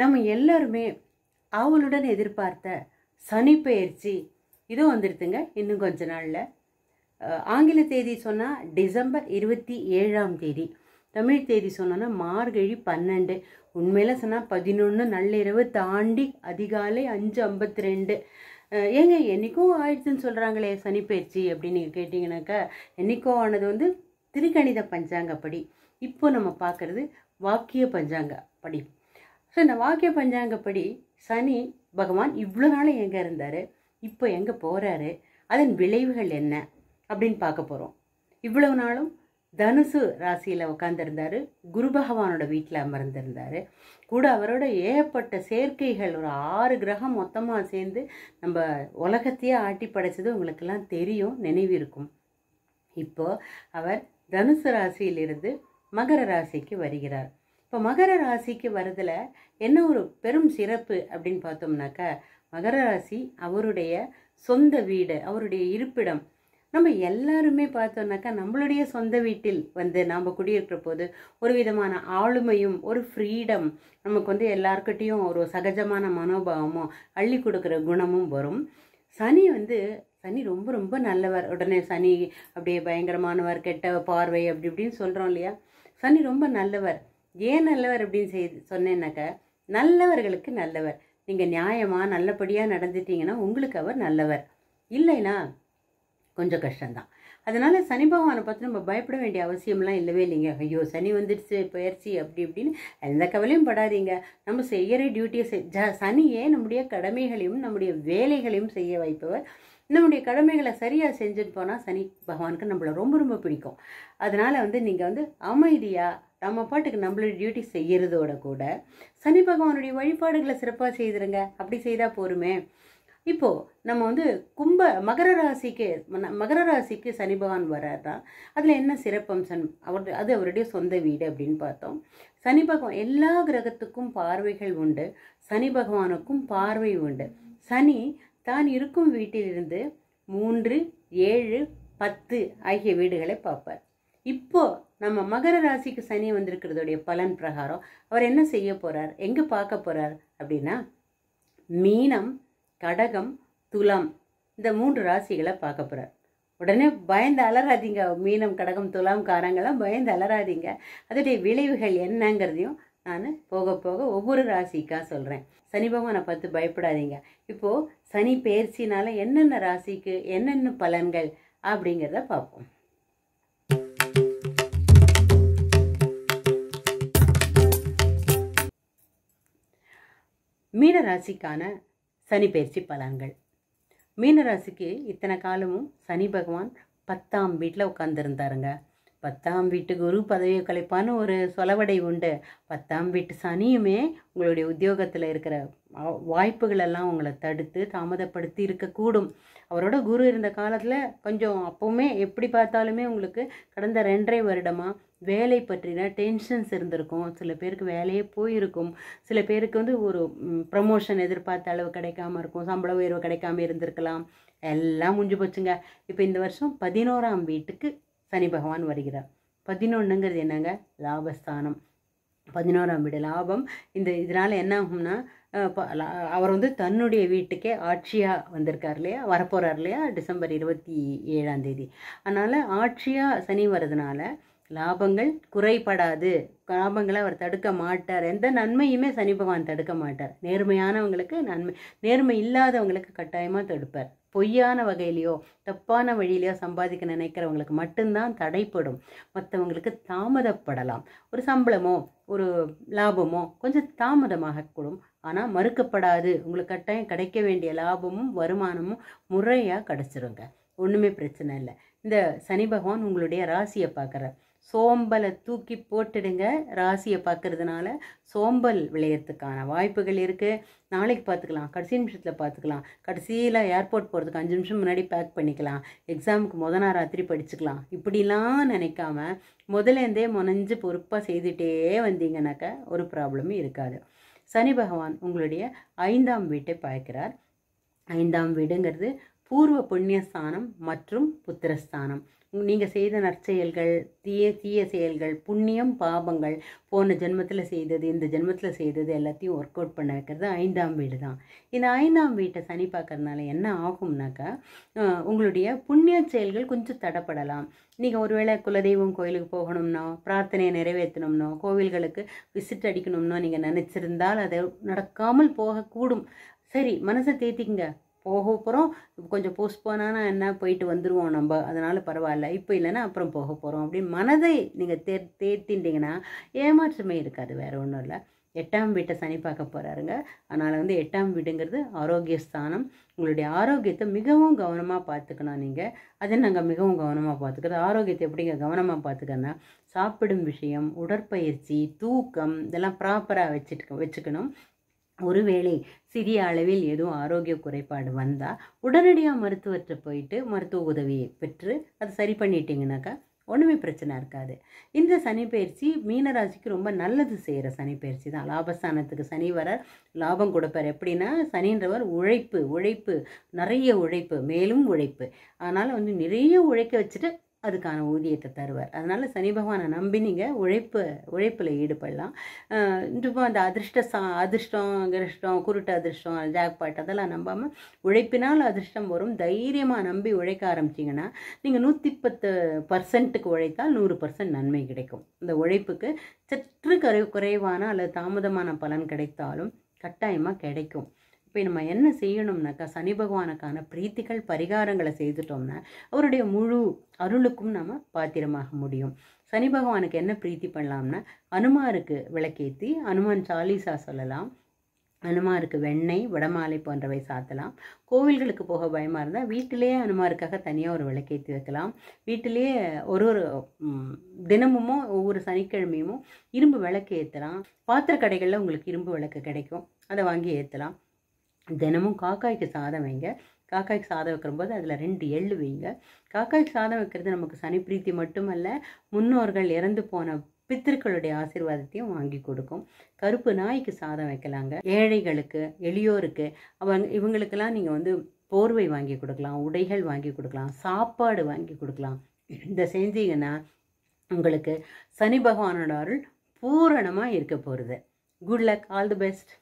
நம்ம எல்லோருமே ஆவலுடன் எதிர்பார்த்த சனி பெயர்ச்சி இதோ வந்துடுதுங்க இன்னும் கொஞ்ச நாளில். ஆங்கில தேதி சொன்னால் டிசம்பர் இருபத்தி ஏழாம் தேதி. தமிழ் தேதி சொன்னோன்னா மார்கழி பன்னெண்டு. உண்மையில் சொன்னால் பதினொன்று நள்ளிரவு தாண்டி அதிகாலை அஞ்சு ஐம்பத்தி ரெண்டு ஏங்க என்னைக்கும் ஆயிடுச்சுன்னு சொல்கிறாங்களே சனிப்பயிற்சி அப்படின்னு நீங்கள் கேட்டிங்கனாக்கா என்றைக்கோ ஆனது வந்து திருக்கணித பஞ்சாங்கப்படி இப்போ நம்ம பார்க்குறது வாக்கிய பஞ்சாங்கப்படி ஸோ இந்த வாக்கிய பஞ்சாங்கப்படி சனி பகவான் இவ்வளோ நாள் எங்கே இருந்தார்? இப்போ எங்கே போகிறாரு அதன் விளைவுகள் என்ன? அப்படின்னு பார்க்க போகிறோம் இவ்வளவு நாளும் தனுசு ராசியில் உட்காந்துருந்தாரு குரு பகவானோட வீட்டில் அமர்ந்திருந்தார். கூட அவரோட ஏகப்பட்ட சேர்க்கைகள் ஒரு ஆறு கிரகம் மொத்தமாக சேர்ந்து நம்ம உலகத்தையே ஆட்டி படைச்சது உங்களுக்கெல்லாம் தெரியும் நினைவிருக்கும் இப்போ அவர் தனுசு ராசியிலிருந்து மகர ராசிக்கு வருகிறார். இப்போ மகர ராசிக்கு வரதில் என்ன ஒரு பெரும் சிறப்பு அப்படின்னு பார்த்தோம்னாக்கா மகர ராசி அவருடைய சொந்த வீடு அவருடைய இருப்பிடம். நம்ம எல்லாருமே பார்த்தோம்னாக்கா நம்மளுடைய சொந்த வீட்டில் வந்து நாம் குடியிருக்கிற போது ஒரு விதமான ஆளுமையும் ஒரு ஃப்ரீடம் நமக்கு வந்து எல்லார்கிட்டேயும் ஒரு சகஜமான மனோபாவமும் அள்ளி கொடுக்குற குணமும் வரும். சனி வந்து சனி ரொம்ப ரொம்ப நல்லவர். உடனே சனி அப்படியே பயங்கரமானவர் கெட்ட பார்வை அப்படி இப்படின்னு சொல்கிறோம் இல்லையா? சனி ரொம்ப நல்லவர். ஏன் நல்லவர் அப்படின்னு செய்து சொன்னேன்னாக்கா நல்லவர்களுக்கு நல்லவர். நீங்கள் நியாயமாக நல்லபடியாக நடந்துட்டீங்கன்னா உங்களுக்கு அவர் நல்லவர். இல்லைனா கொஞ்சம் கஷ்டம்தான். அதனால் சனி பகவானை பார்த்து நம்ம பயப்பட வேண்டிய அவசியம்லாம் இல்லவே இல்லைங்க. ஐயோ சனி வந்துடுச்சு பயிற்சி அப்படி இப்படின்னு எந்த கவலையும் படாதீங்க. நம்ம செய்கிற டியூட்டியை செய் சனியே நம்முடைய கடமைகளையும் நம்முடைய வேலைகளையும் செய்ய வைப்பவர். நம்முடைய கடமைகளை சரியாக செஞ்சுட்டு போனால் சனி பகவானுக்கு நம்மளை ரொம்ப ரொம்ப பிடிக்கும். அதனால் வந்து நீங்கள் வந்து அமைதியாக நம்ம பாட்டுக்கு நம்மளோட டியூட்டி செய்கிறதோட கூட சனி பகவானுடைய வழிபாடுகளை சிறப்பாக செய்திருங்க. அப்படி செய்தால் போருமே. இப்போது நம்ம வந்து கும்ப மகர ராசிக்கு மகர ராசிக்கு சனி பகவான் வர்றாருனா அதில் என்ன சிறப்பம்சம் அவர் அது அவருடைய சொந்த வீடு அப்படின்னு பார்த்தோம். சனி பகவான் எல்லா கிரகத்துக்கும் பார்வைகள் உண்டு. சனி பகவானுக்கும் பார்வை உண்டு. சனி தான் இருக்கும் வீட்டிலிருந்து மூன்று ஏழு பத்து ஆகிய வீடுகளை பார்ப்பார். இப்போ நம்ம மகர ராசிக்கு சனி வந்திருக்கிறதுடைய பலன் பிரகாரம் அவர் என்ன செய்ய போறார்? எங்க பார்க்க போறார்? அப்படின்னா மீனம் கடகம் துலாம் இந்த மூன்று ராசிகளை பார்க்க போறார். உடனே பயந்து அலறாதீங்க. மீனம் கடகம் துலாம் காரங்களாம் பயந்து அலறாதீங்க. அதோடைய விளைவுகள் என்னங்கிறதையும் நான் போக போக ஒவ்வொரு ராசிக்காக சொல்கிறேன் சனி பகவானை பார்த்து பயப்படாதீங்க. இப்போது சனி பெயர்ச்சினால என்னென்ன ராசிக்கு என்னென்ன பலன்கள் அப்படிங்கிறத பார்ப்போம். மீனராசிக்கான சனி பயிற்சி பலன்கள். மீனராசிக்கு இத்தனை காலமும் சனி பகவான் பத்தாம் வீட்டில் உட்காந்துருந்தாருங்க பத்தாம் வீட்டு குரு பதவியை கலைப்பான்னு ஒரு சொலவடை உண்டு. பத்தாம் வீட்டு சனியுமே உங்களுடைய உத்தியோகத்தில் இருக்கிற வாய்ப்புகளெல்லாம் உங்களை தடுத்து தாமதப்படுத்தி இருக்கக்கூடும். அவரோட குரு இருந்த காலத்தில் கொஞ்சம் அப்போவுமே எப்படி பார்த்தாலுமே உங்களுக்கு கடந்த ரெண்டரை வருடமாக வேலை பற்றின டென்ஷன்ஸ் இருந்திருக்கும். சில பேருக்கு வேலையே போயிருக்கும். சில பேருக்கு வந்து ஒரு ப்ரமோஷன் எதிர்பார்த்த அளவு கிடைக்காம இருக்கும். சம்பள உயர்வு கிடைக்காம இருந்திருக்கலாம். எல்லாம் முடிஞ்சு போச்சுங்க. இப்போ இந்த வருஷம் பதினோராம் வீட்டுக்கு சனி பகவான் வருகிறார். பதினொன்றுங்கிறது என்னங்க? லாபஸ்தானம். பதினோராம் வீடு. லாபம் இந்த இதனால் என்ன ஆகும்னா ப- அவர் வந்து தன்னுடைய வீட்டுக்கே ஆட்சியாக வந்திருக்கார் இல்லையா? வரப்போகிறார் இல்லையா? டிசம்பர் இருபத்தி ஏழாம் தேதி. அதனால் ஆட்சியாக சனி வர்றதுனால லாபங்கள் குறைபடாது. லாபங்களை அவர் தடுக்க மாட்டார். எந்த நன்மையுமே சனி பகவான் தடுக்க மாட்டார். நேர்மையானவங்களுக்கு நன்மை நேர்மை இல்லாதவங்களுக்கு கட்டாயமாக தடுப்பார். பொய்யான வகையிலையோ தப்பான வழியிலையோ சம்பாதிக்க நினைக்கிறவங்களுக்கு மட்டும்தான் தடைப்படும். மற்றவங்களுக்கு தாமதப்படலாம். ஒரு சம்பளமோ ஒரு லாபமோ கொஞ்சம் தாமதமாக கூடும். ஆனால் மறுக்கப்படாது. உங்களுக்கு கட்டாயம் கிடைக்க வேண்டிய லாபமும் வருமானமும் முறையாக கிடச்சிருங்க. ஒன்றுமே பிரச்சனை இல்லை. இந்த சனி பகவான் உங்களுடைய ராசியை பார்க்குறார். சோம்பலை தூக்கி போட்டுடுங்க ராசியை பார்க்கறதுனால. சோம்பல் விளையறதுக்கான வாய்ப்புகள் இருக்குது நாளைக்கு பார்த்துக்கலாம். கடைசி நிமிஷத்தில் பார்த்துக்கலாம். கடைசியில் ஏர்போர்ட் போகிறதுக்கு அஞ்சு நிமிஷம் முன்னாடி பேக் பண்ணிக்கலாம். எக்ஸாமுக்கு முத நாள் ராத்திரி படிச்சுக்கலாம். இப்படிலாம் நினைக்காம முதலேருந்தே முனைஞ்சு பொறுப்பாக செய்துட்டே வந்தீங்கன்னாக்கா ஒரு ப்ராப்ளமும் இருக்காது. சனி பகவான் உங்களுடைய ஐந்தாம் வீட்டை பார்க்கிறார் ஐந்தாம் வீடுங்கிறது பூர்வ புண்ணியஸ்தானம் மற்றும் புத்திரஸ்தானம். நீங்கள் செய்த நற்செயல்கள் தீய தீய செயல்கள் புண்ணியம் பாபங்கள் போன ஜென்மத்தில் செய்தது இந்த ஜென்மத்தில் செய்தது எல்லாத்தையும் ஒர்க் அவுட் பண்ண வைக்கிறது ஐந்தாம் வீடு தான் இந்த ஐந்தாம் வீட்டை சனி பார்க்கறதுனால என்ன ஆகும்னாக்கா உங்களுடைய புண்ணிய செயல்கள் கொஞ்சம் தடப்படலாம். நீங்கள் ஒருவேளை குலதெய்வம் கோயிலுக்கு போகணும்னோ பிரார்த்தனையை நிறைவேற்றணும்னோ கோவில்களுக்கு விசிட் அடிக்கணும்னோ நீங்கள் நினச்சிருந்தால் அது நடக்காமல் போகக்கூடும். சரி மனசை தேத்திக்கங்க. போக போகிறோம் கொஞ்சம் போஸ்ட்போனானா என்ன போயிட்டு வந்துடுவோம் நம்ம. அதனால் பரவாயில்ல. இப்போ இல்லைன்னா அப்புறம் போக போகிறோம் அப்படின்னு மனதை நீங்கள் தே தேத்திண்டிங்கன்னா ஏமாற்றமே இருக்காது. வேறு ஒன்றும் இல்லை. எட்டாம் வீட்டை சனி பார்க்க போகிறாருங்க அதனால் வந்து எட்டாம் வீடுங்கிறது ஆரோக்கிய ஸ்தானம் உங்களுடைய ஆரோக்கியத்தை மிகவும் கவனமாக பார்த்துக்கணும் நீங்கள் அதை நாங்கள் மிகவும் கவனமாக பார்த்துக்கிறது ஆரோக்கியத்தை எப்படிங்க கவனமாக பார்த்துக்கன்னா சாப்பிடும் விஷயம் உடற்பயிற்சி தூக்கம் இதெல்லாம் ப்ராப்பராக வச்சுட்டு வச்சுக்கணும். ஒருவேளை சிறிய அளவில் எதுவும் ஆரோக்கிய குறைபாடு வந்தால் உடனடியாக மருத்துவர்கிட்ட போயிட்டு மருத்துவ உதவியை பெற்று அதை சரி பண்ணிட்டீங்கனாக்கா ஒன்றுமே பிரச்சனை இருக்காது. இந்த சனி பயிற்சி மீனராசிக்கு ரொம்ப நல்லது செய்கிற சனி பயிற்சி தான். லாபஸ்தானத்துக்கு சனி வர லாபம் கொடுப்பார். எப்படின்னா சனின்றவர் உழைப்பு உழைப்பு நிறைய உழைப்பு மேலும் உழைப்பு. அதனால் வந்து நிறைய உழைக்க வச்சுட்டு அதுக்கான ஊதியத்தை தருவார். அதனால் சனி பகவானை நம்பி நீங்கள் உழைப்பு உழைப்பில் ஈடுபடலாம். இப்போ அந்த அதிர்ஷ்ட சா அதிர்ஷ்டம் கிருஷ்டம் குருட்டு அதிர்ஷ்டம் ஜாக்பாட் அதெல்லாம் நம்பாமல் உழைப்பினால் அதிர்ஷ்டம் வரும். தைரியமாக நம்பி உழைக்க ஆரம்பிச்சிங்கன்னா நீங்கள் நூற்றி பத்து பர்சன்ட்டுக்கு உழைத்தால் நூறு பர்சன்ட் நன்மை கிடைக்கும். இந்த உழைப்புக்கு சற்று குறை குறைவான அல்லது தாமதமான பலன் கிடைத்தாலும் கட்டாயமாக கிடைக்கும். இப்போ நம்ம என்ன செய்யணும்னாக்கா சனி பகவானுக்கான பிரீத்திகள் பரிகாரங்களை செய்துட்டோம்னா அவருடைய முழு அருளுக்கும் நம்ம பாத்திரமாக முடியும். சனி பகவானுக்கு என்ன பிரீத்தி பண்ணலாம்னா அனுமாருக்கு விளக்கேற்றி அனுமான் சாலிசா சொல்லலாம். அனுமாருக்கு வெண்ணெய் வடமாலை போன்றவை சாத்தலாம். கோவில்களுக்கு போக பயமாக இருந்தால் வீட்டிலேயே அனுமாருக்காக தனியாக ஒரு விளக்கேற்றி வைக்கலாம். வீட்டிலேயே ஒரு ஒரு தினமுமோ ஒவ்வொரு சனிக்கிழமையுமோ இரும்பு விளக்கு ஏற்றலாம் பாத்திர கடைகளில் உங்களுக்கு இரும்பு விளக்கு கிடைக்கும். அதை வாங்கி ஏற்றலாம் தினமும் காக்காய்க்கு சாதம் வைங்க. காக்காய்க்கு சாதம் வைக்கிறபோது அதில் ரெண்டு எள்ளு வைங்க. காக்காய்க்கு சாதம் வைக்கிறது நமக்கு சனி பிரீத்தி மட்டுமல்ல முன்னோர்கள் இறந்து போன பித்திருக்களுடைய ஆசீர்வாதத்தையும் வாங்கி கொடுக்கும். கருப்பு நாய்க்கு சாதம் வைக்கலாங்க. ஏழைகளுக்கு எளியோருக்கு அவங்க இவங்களுக்கெல்லாம் நீங்கள் வந்து போர்வை வாங்கி கொடுக்கலாம் உடைகள் வாங்கி கொடுக்கலாம் சாப்பாடு வாங்கி கொடுக்கலாம். இதை செஞ்சீங்கன்னா உங்களுக்கு சனி பகவானோட அருள் பூரணமாக இருக்க போகிறது good luck all the best